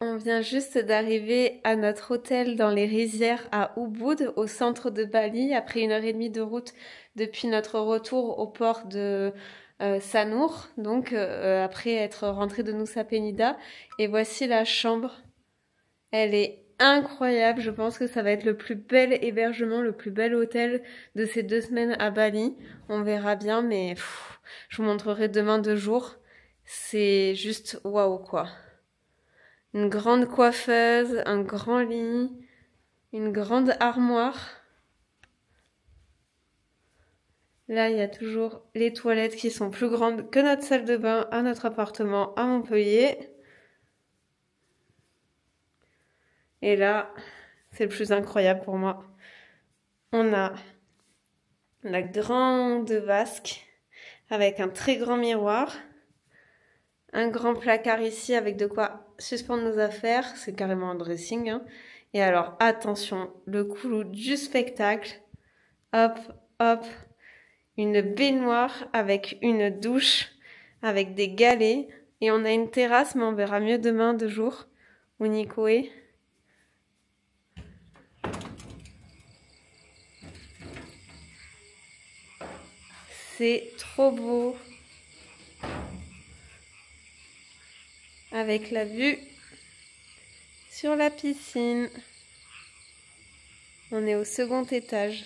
On vient juste d'arriver à notre hôtel dans les rizières à Ubud, au centre de Bali, après une heure et demie de route depuis notre retour au port de euh, Sanur, donc euh, après être rentré de Nusa Penida. Et voici la chambre. Elle est incroyable. Je pense que ça va être le plus bel hébergement, le plus bel hôtel de ces deux semaines à Bali. On verra bien, mais je vous montrerai demain deux jours. C'est juste waouh quoi une grande coiffeuse, un grand lit, une grande armoire. Là, il y a toujours les toilettes qui sont plus grandes que notre salle de bain à notre appartement à Montpellier. Et là, c'est le plus incroyable pour moi. On a la grande vasque avec un très grand miroir un grand placard ici avec de quoi suspendre nos affaires. C'est carrément un dressing. Hein. Et alors, attention, le clou du spectacle. Hop, hop. Une baignoire avec une douche, avec des galets. Et on a une terrasse, mais on verra mieux demain de jour où Nico est. C'est trop beau. Avec la vue sur la piscine. On est au second étage.